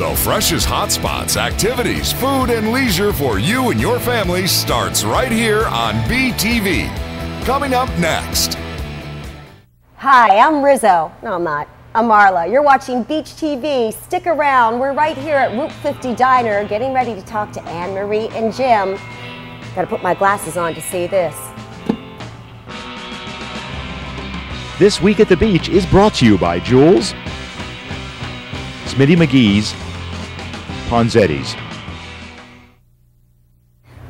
The freshest hotspots, activities, food, and leisure for you and your family starts right here on BTV. Coming up next. Hi, I'm Rizzo. No, I'm not. I'm Marla. You're watching Beach TV. Stick around. We're right here at Route 50 Diner getting ready to talk to Anne Marie and Jim. Gotta put my glasses on to see this. This week at the beach is brought to you by Jules, Smitty McGee's, Ponzetti's.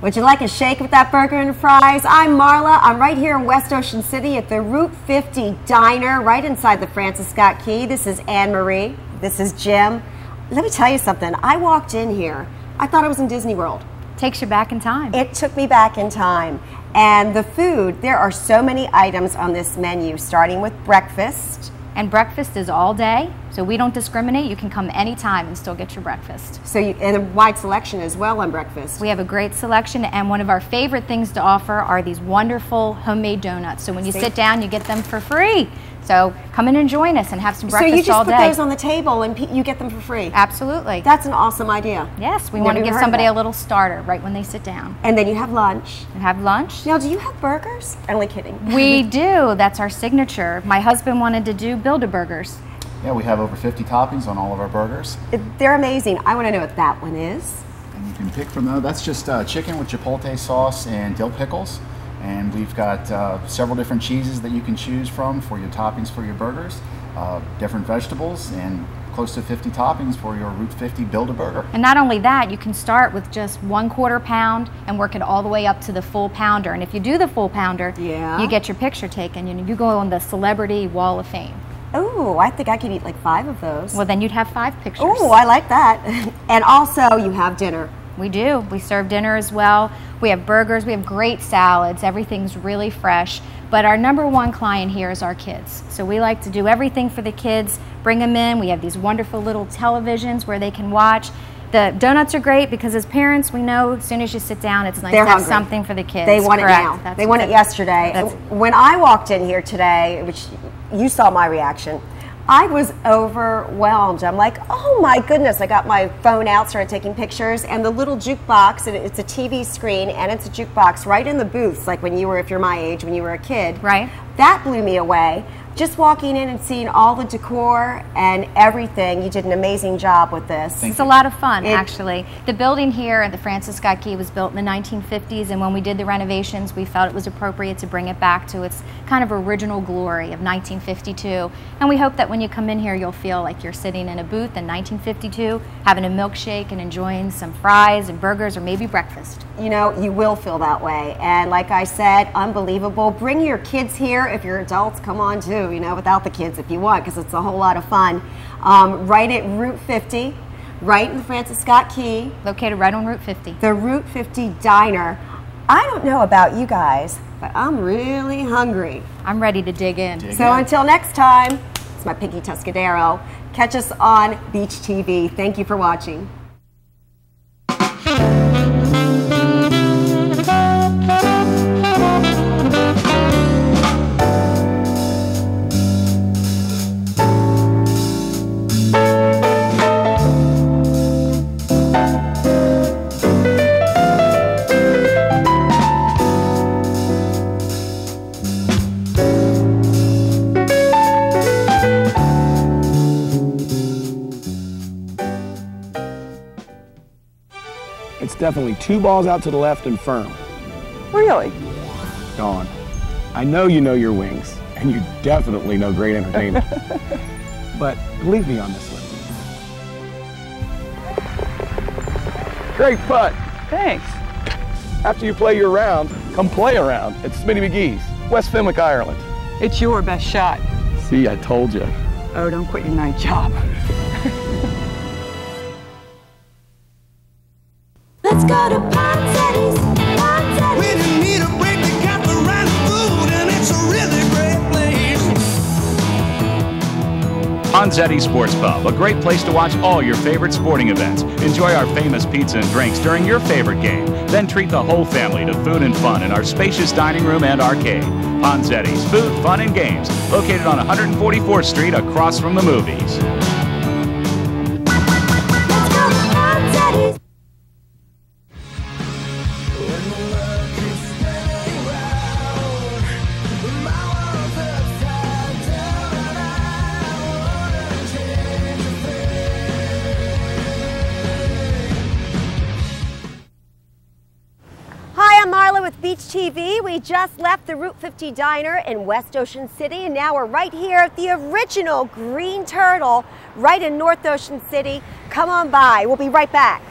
Would you like a shake with that burger and fries? I'm Marla. I'm right here in West Ocean City at the Route 50 Diner, right inside the Francis Scott Key. This is Anne Marie. This is Jim. Let me tell you something. I walked in here. I thought I was in Disney World. Takes you back in time. It took me back in time. And the food, there are so many items on this menu, starting with breakfast. And breakfast is all day, so we don't discriminate. You can come anytime and still get your breakfast. So you, and a wide selection as well on breakfast. We have a great selection, and one of our favorite things to offer are these wonderful homemade donuts. So when you See? sit down, you get them for free. So come in and join us and have some breakfast. So you just all put day. those on the table and pe- you get them for free. Absolutely. That's an awesome idea. yes, we Never want to give somebody a little starter right when they sit down. And then you have lunch. And have lunch. Now, do you have burgers? I'm only kidding. We do. That's our signature. My husband wanted to do Build-A-Burgers. Yeah, we have over 50 toppings on all of our burgers. It- They're amazing. I want to know what that one is. And you can pick from those. That's just uh, chicken with chipotle sauce and dill pickles. And we've got uh, several different cheeses that you can choose from for your toppings for your burgers, uh, different vegetables, and close to 50 toppings for your Route 50 Build a Burger. And not only that, you can start with just one quarter pound and work it all the way up to the full pounder. And if you do the full pounder, Yeah. you get your picture taken. You, know, you go on the Celebrity Wall of Fame. Oh, I think I could eat like five of those. Well, then you'd have five pictures. Oh, I like that. and also, you have dinner. We do. We serve dinner as well. We have burgers. We have great salads. Everything's really fresh. But our number one client here is our kids. So we like to do everything for the kids, bring them in. We have these wonderful little televisions where they can watch. The donuts are great because as parents, we know as soon as you sit down, it's nice They're to have hungry. something for the kids. They want Correct. it now. That's they want it yesterday. That's- When I walked in here today, which you saw my reaction, I was overwhelmed. I'm like, oh my goodness. I got my phone out, started taking pictures, and the little jukebox, and it's a TV screen and it's a jukebox right in the booths, like when you were, if you're my age, when you were a kid. Right. That blew me away. Just walking in and seeing all the decor and everything, you did an amazing job with this. It's a lot of fun, It- actually. The building here at the Francis Scott Key was built in the 1950s, and when we did the renovations, we felt it was appropriate to bring it back to its kind of original glory of 1952. And we hope that when you come in here, you'll feel like you're sitting in a booth in 1952, having a milkshake and enjoying some fries and burgers or maybe breakfast. you know, you will feel that way. And like I said, unbelievable. Bring your kids here. If you're adults, come on too, you know, without the kids if you want, because it's a whole lot of fun. Um, right at Route 50, right in the Francis Scott Key, Located right on Route 50. the Route 50 Diner. I don't know about you guys, but I'm really hungry. I'm ready to dig in. Dig So in. until next time, it's my Pinky Tuscadero. Catch us on Beach TV. Thank you for watching. It's definitely two balls out to the left and firm. Really? Gone. I know you know your wings, and you definitely know great entertainment. but believe me on this one. Great putt. Thanks. After you play your round, come play around at Smitty McGee's, West Fenwick Island. It's your best shot. See, I told you. Oh, don't quit your night job. Ponzetti Sports Pub, a great place to watch all your favorite sporting events. Enjoy our famous pizza and drinks during your favorite game. Then treat the whole family to food and fun in our spacious dining room and arcade. Ponzetti's Food, Fun, and Games, located on 144th Street across from the movies. TV. We just left the Route 50 Diner in West Ocean City, and now we're right here at the original Green Turtle, right in North Ocean City. Come on by. We'll be right back.